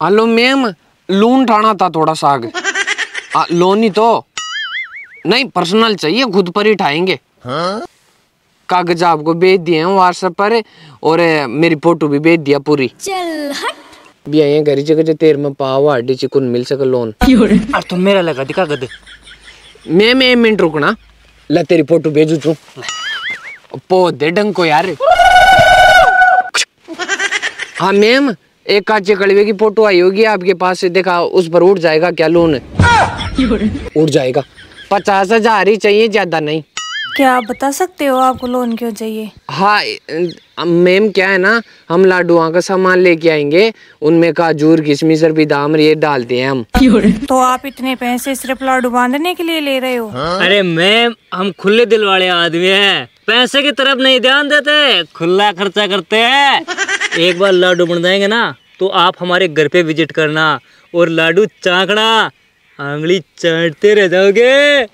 Hello ma'am loan उठाना था थोड़ा सा आगे। आ, लोन ही तो। नहीं पर्सनल चाहिए खुद पर ही उठाएँगे कागज़ आपको भेज दिए हैं व्हाट्सएप पर और मेरी फ़ोटो भी भेज दिया पूरी। चल हट। भी आई घर जगह जो तेर में पाव आडी ची कुन मिल सके लोन। अरे तो मेरा लगा दिखा गदे। मैम एक मिनट रुकना। ला तेरी फ़ोटो भेजू तू। पौधे ढंग को यार। हाँ मैम एक काचे कड़वे की फ़ोटो आई होगी आपके पास से देखा उस पर उठ जाएगा क्या लोन? उठ जाएगा। पचास हज़ार ही चाहिए ज़्यादा नहीं। क्या आप बता सकते हो आपको लोन क्यों चाहिए? हाँ मैम क्या है ना हम लाडुआ का सामान लेके आएँगे उनमें काजूर किशमिश और बादाम ये डालते हैं हम। तो आप इतने पैसे सिर्फ़ लाडू बांधने के लिए ले रहे हो? हाँ? अरे मैम हम खुले दिल वाले आदमी हैं। पैसे की तरफ़ नहीं ध्यान देते खुला खर्चा करते हैं। एक बार लाडू बन जाएँगे ना तो आप हमारे घर पे विज़िट करना और लाडू चाकना, आंगली चाटते रह जाओगे।